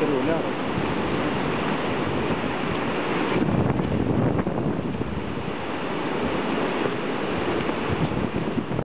يذكرونه